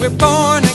we're born